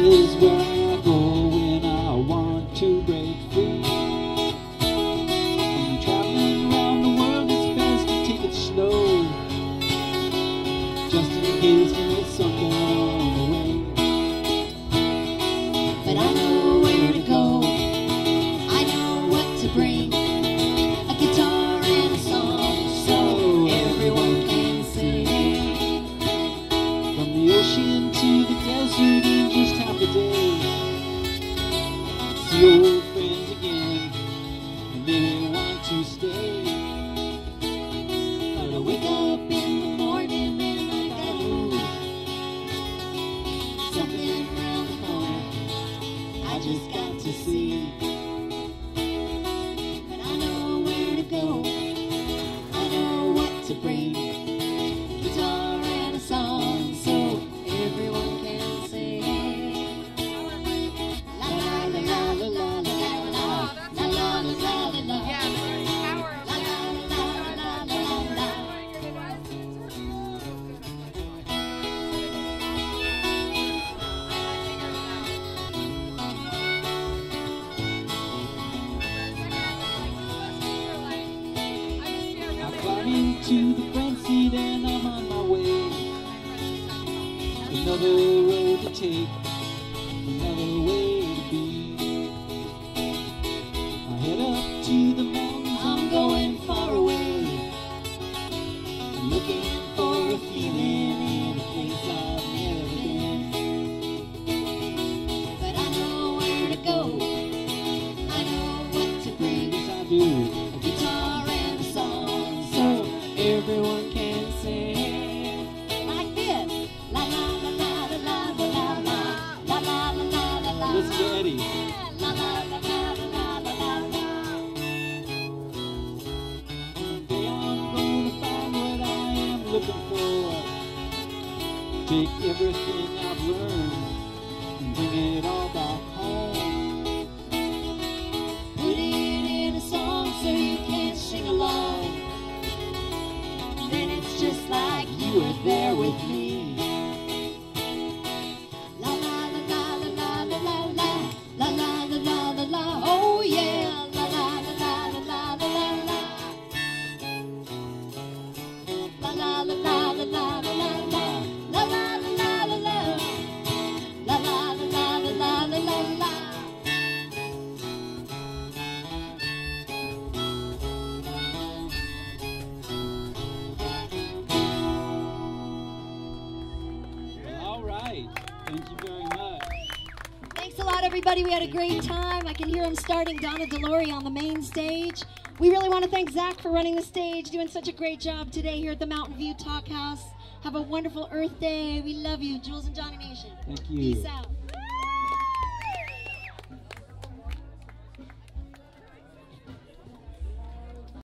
is where I go when I want to break free. When traveling around the world, it's best to take it slow, just in case you miss something along the way. But I know where to go. I know what to bring. Old friends again, and they want to stay. But I wake up in the morning and I gotta. Something around the corner I just got to see. Into the front seat and I'm on my way. Another road to take, another way to be. I head up to the mountains, I'm going far away. Looking for a feeling listen uh, to Eddie. Take everything I've learned Thank you very much. Thanks a lot, everybody. We had a great time. I can hear them starting Donna De Lory on the main stage. We really want to thank Zach for running the stage, doing such a great job today here at the Mountain View Talk House. Have a wonderful Earth Day. We love you, Jewels and Johnny Nation. Thank you. Peace out.